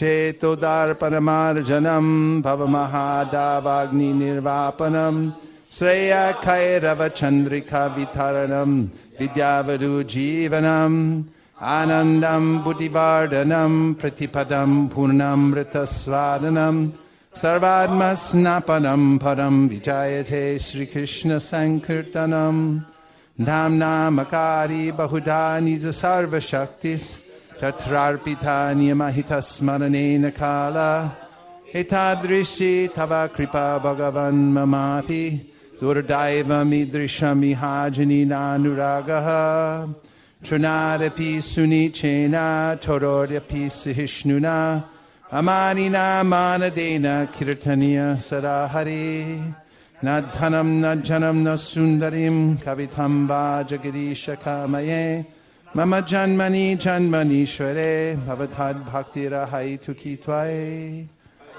चेतोदार्पणमार्जनं भवमहादावाग्निनिर्वापनं श्रेयाखैरवचन्द्रिकावितरणं विद्यावरुजीवनम् आनन्दं बुद्धिवर्धनं प्रतिपदं पूर्णमृतस्वादनं सर्वात्मस्नापनं परं विजायते श्रीकृष्णसङ्कीर्तनं धाम्नामकारी बहुधा निज सर्वशक्तिस् तत्रार्पिता नियमहितस्मरणेन काल एतादृशी तव कृपा भगवन् ममापि दुर्दैवमीदृशमिहाजनिनानुरागः Trunadapi sunichena torodapi sihishnuna amanina manadena kirtaniya sarahari nadhanam nadjanam na sundarim kavitam va jagadish kamaye mama janmani shware bhavatad bhakti rahai tuki twaye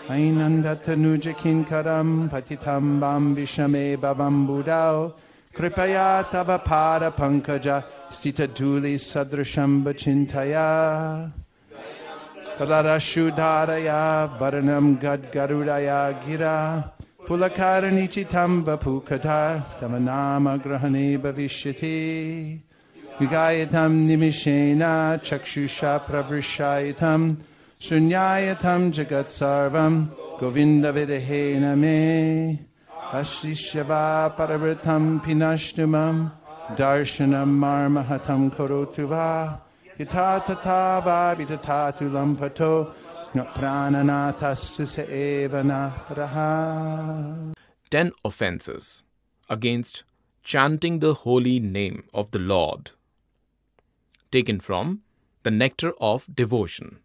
ainandatanujakin karam patitam bam vishame bhavam budao कृपया तव पार पङ्कज स्थितधूलि सदृशं चिन्तया तदरशुधारया वर्णं गद्गरुडया गिरा पुलकारणिचितं वपुकथा तव नाम ग्रहणे भविष्यति Vigayatam nimishena chakshusha pravrishayatam sunyayatam jagat sarvam govinda vidahena me ashishava paravritam pinashtumam darshanam marmahatam korotuva yatatatava vitatatulam pato Ten offenses against chanting the holy name of the Lord. Taken from The Nectar of Devotion.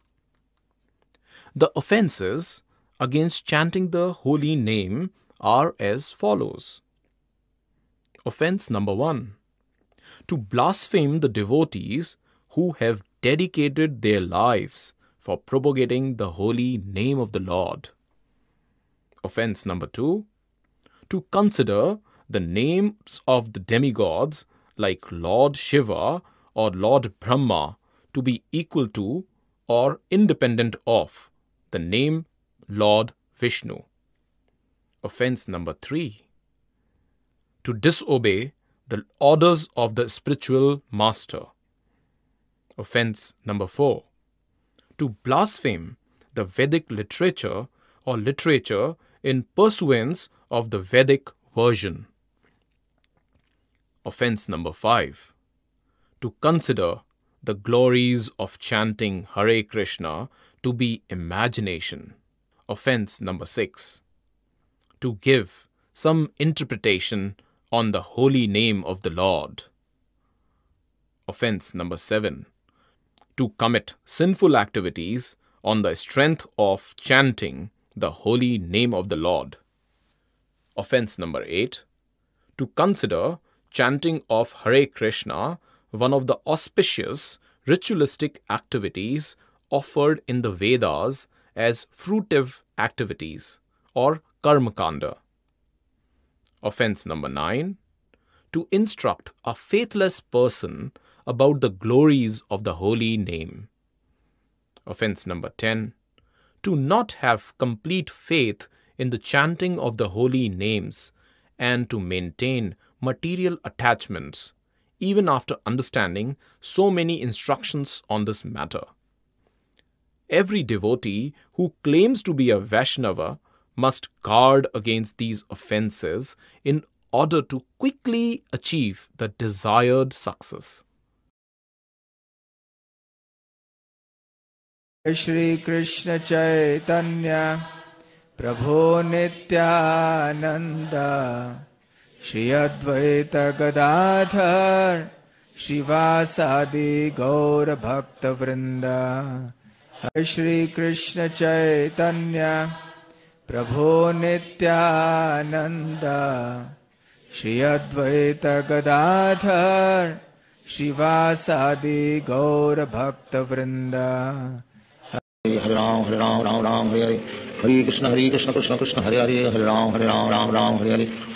The offenses against chanting the holy name are as follows Offense number one to blaspheme the devotees who have dedicated their lives for propagating the holy name of the Lord. Offense number two to consider the names of the demigods like Lord Shiva or Lord Brahma to be equal to or independent of the name Lord Vishnu. Offense number three to disobey the orders of the spiritual master. Offense number four to blaspheme the Vedic literature or literature in pursuance of the Vedic version. Offense number five to consider the glories of chanting Hare Krishna to be imagination. Offense number six to give some interpretation on the holy name of the Lord. Offense number seven to commit sinful activities on the strength of chanting the holy name of the Lord. Offense number eight to consider chanting of Hare Krishna one of the auspicious ritualistic activities offered in the Vedas as fruitive activities or Karmakanda. Offense number 9 to instruct a faithless person about the glories of the holy name. Offense number 10 to not have complete faith in the chanting of the holy names and to maintain material attachments even after understanding so many instructions on this matter. Every devotee who claims to be a Vaishnava must guard against these offences in order to quickly achieve the desired success. Shri Krishna Chaitanya Prabhu Nityananda Shri Advaita Gadadhar शिवासादि गौर भक्त वृंद श्री कृष्ण चैतन्य, प्रभो नित्यानंद श्री अद्वैत गदाधर शिवासादि गौर भक्त वृंद हरे राम हरे राम राम राम, हरे हरे। हरे कृष्ण हरे कृष्ण कृष्ण कृष्ण, हरे हरे। हरे राम हरे राम राम राम, हरे हरे।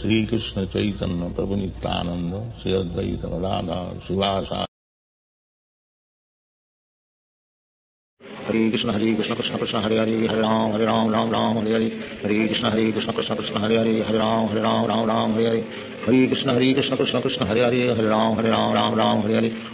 श्री कृष्ण चैतन्य प्रभु नित्यानंद, श्री अद्वैत राधा, शिवासा। हरे कृष्ण हरे कृष्ण कृष्ण कृष्ण, हरे हरे हरे राम हरे राम राम राम, हरे हरे। हरे कृष्ण हरे कृष्ण कृष्ण कृष्ण, हरे हरे हरे राम हरे राम राम राम, हरे हरे। हरे कृष्ण हरे कृष्ण कृष्ण कृष्ण, हरे हरे हरे राम हरे राम राम राम, हरे हरे।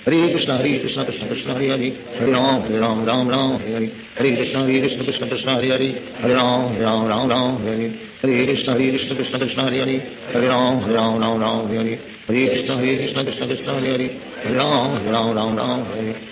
हरे कृष्ण हरे कृष्ण कृष्ण कृष्ण हरे हरे हरे राम हरे राम राम राम हरे हरे हरे कृष्ण हरे कृष्ण कृष्ण कृष्ण हरे हरे हरे राम हरे राम राम राम हरे हरे हरे कृष्ण हरे कृष्ण कृष्ण कृष्ण हरे हरे हरे राम हरे राम राम राम हरे हरे हरे कृष्ण हरे कृष्ण कृष्ण कृष्ण हरे हरे हरे राम हरे राम राम राम हरे हरे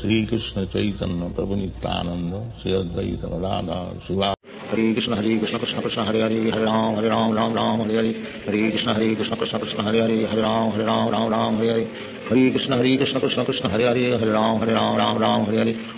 श्री कृष्ण चैतन्य प्रभु नित्यानंद श्री अद्वैत राधा शिवा हरे कृष्ण हरे कृष्ण कृष्ण कृष्ण, हरे हरे हरे राम हरे राम राम राम, हरे हरे। हरे कृष्ण हरे कृष्ण कृष्ण कृष्ण, हरे हरे हरे राम हरे राम राम राम, हरे हरे। हरे कृष्ण हरे कृष्ण कृष्ण कृष्ण, हरे हरे हरे राम हरे राम राम राम, हरे हरे।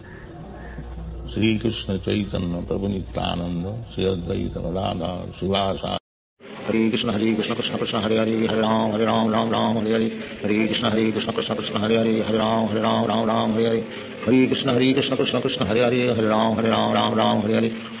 श्री कृष्ण चैतन्य प्रभु नित्यानंद श्री अद्वैत राधा शिवासा हरे कृष्ण हरे कृष्ण कृष्ण कृष्ण, हरे हरे हरे राम हरे राम राम राम, हरे हरे। हरे कृष्ण हरे कृष्ण कृष्ण कृष्ण, हरे हरे हरे राम हरे राम राम राम, हरे हरे। हरे कृष्ण हरे कृष्ण कृष्ण कृष्ण, हरे हरे हरे राम हरे Ram Ram Ram, Hare Hare.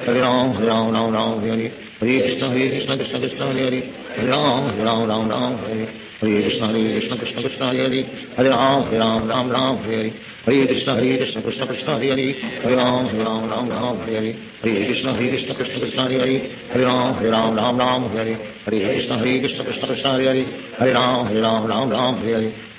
Ram Ram Ram Ram Hari Hari Krishna Hari Krishna Krishna Krishna Krishna Krishna Krishna Krishna Hari Hari Hari Ram Ram Ram Ram Krishna Hari Krishna Krishna Krishna Hari Hari Hari Ram Ram Ram Ram Hari Hari Krishna Hari Krishna Krishna Krishna Hari Hari Hari Ram Ram Ram Ram Hari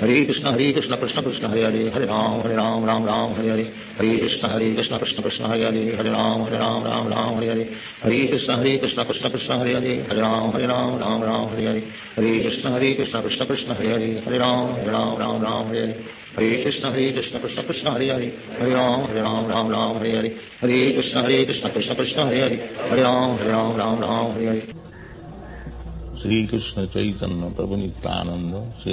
हरे कृष्ण हरे कृष्ण कृष्ण कृष्ण हरे हरे हरे राम हरे राम राम राम हरे हरे हरे कृष्ण हरे कृष्ण कृष्ण कृष्ण हरे हरे हरे राम हरे राम राम राम हरे हरे हरे कृष्ण हरे कृष्ण कृष्ण कृष्ण हरे हरे हरे राम हरे राम राम राम हरे हरे हरे कृष्ण हरे कृष्ण कृष्ण कृष्ण हरे हरे हरे राम हरे राम राम राम हरे हरे हरे कृष्ण हरे कृष्ण कृष्ण कृष्ण हरे हरे हरे राम हरे राम राम राम हरे हरे हरे कृष्ण हरे कृष्ण कृष्ण कृष्ण हरे हरे हरे राम हरे राम राम राम हरे हरे श्री कृष्ण चैतन्य प्रभु Nityanand Shri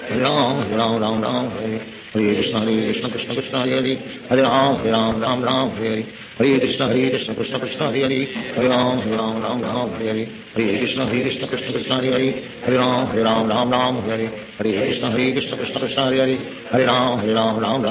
Ram Ram Ram Ram Hari Hari Krishna Hari Krishna Krishna Hari Hari Ram Ram Ram Ram Hari Hari Krishna Hari Krishna Krishna Hari Hari Ram Ram Ram Ram Hari Hari Krishna Hari Krishna Krishna Hari Hari Ram Ram Ram Ram Hari Hari Krishna Hari Krishna Krishna Hari Hari Ram Ram Ram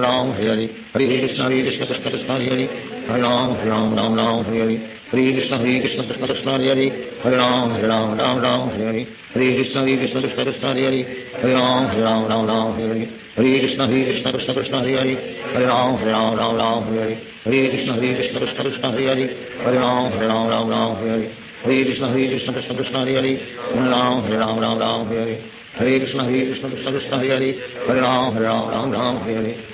Ram Hari Hari Krishna Hari Krishna Krishna Hari Hare Ram, Hare Ram, Ram Ram, Krishna, Hare Krishna, Krishna Krishna, Hare Hare. Hare Ram, Hare Ram, Ram Krishna, Hare Krishna, Krishna Krishna, Hare Hare. Hare Ram, Hare Ram, Ram Krishna, Hare Krishna, Krishna Krishna, Hare Hare. Hare Ram, Hare Ram, Ram Krishna, Hare Krishna, Krishna Krishna, Hare Hare. Hare Ram, Hare Ram,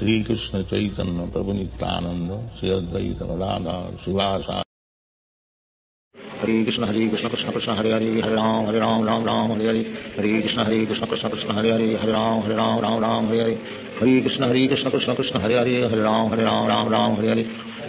Shrikrishna चैतन्य प्रभु नित्यानंद, श्री अद्वैत राधा शिवासा हरे कृष्ण हरे कृष्ण कृष्ण कृष्ण, हरे हरे हरे राम हरे राम राम राम, हरे हरे। हरे कृष्ण हरे कृष्ण कृष्ण कृष्ण, हरे हरे हरे राम हरे राम राम राम, हरे हरे। हरे कृष्ण हरे कृष्ण कृष्ण कृष्ण, हरे हरे हरे राम हरे राम राम राम, हरे हरे।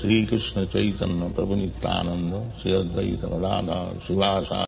श्री कृष्ण चैतन्य प्रभु नित्यानंद श्री अद्वैत राधा शिवासा